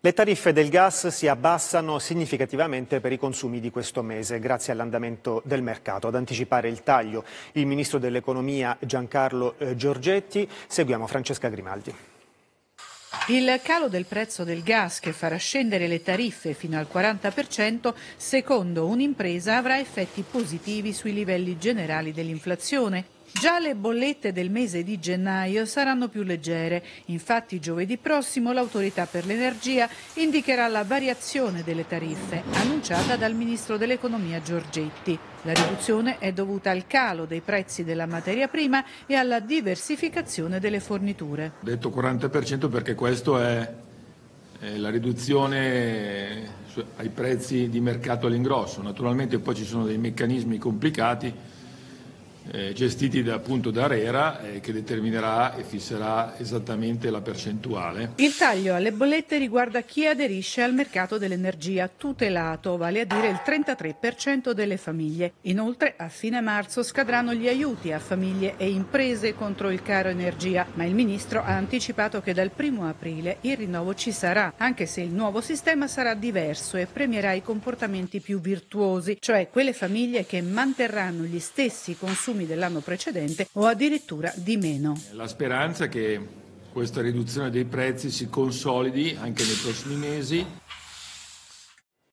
Le tariffe del gas si abbassano significativamente per i consumi di questo mese grazie all'andamento del mercato. Ad anticipare il taglio il ministro dell'economia Giancarlo eh, Giorgetti. Seguiamo Francesca Grimaldi. Il calo del prezzo del gas che farà scendere le tariffe fino al 40%, secondo un'impresa, avrà effetti positivi sui livelli generali dell'inflazione. Già le bollette del mese di gennaio saranno più leggere. Infatti giovedì prossimo l'autorità per l'energia indicherà la variazione delle tariffe annunciata dal ministro dell'economia Giorgetti. La riduzione è dovuta al calo dei prezzi della materia prima e alla diversificazione delle forniture. Ho detto 40% perché questo è la riduzione ai prezzi di mercato all'ingrosso. Naturalmente poi ci sono dei meccanismi complicati eh, gestiti da, appunto da ARERA eh, che determinerà e fisserà esattamente la percentuale. Il taglio alle bollette riguarda chi aderisce al mercato dell'energia tutelato, vale a dire il 33% delle famiglie. Inoltre a fine marzo scadranno gli aiuti a famiglie e imprese contro il caro energia, ma il Ministro ha anticipato che dal 1 aprile il rinnovo ci sarà, anche se il nuovo sistema sarà diverso e premierà i comportamenti più virtuosi, cioè quelle famiglie che manterranno gli stessi consumi consumi dell'anno precedente o addirittura di meno. La speranza è che questa riduzione dei prezzi si consolidi anche nei prossimi mesi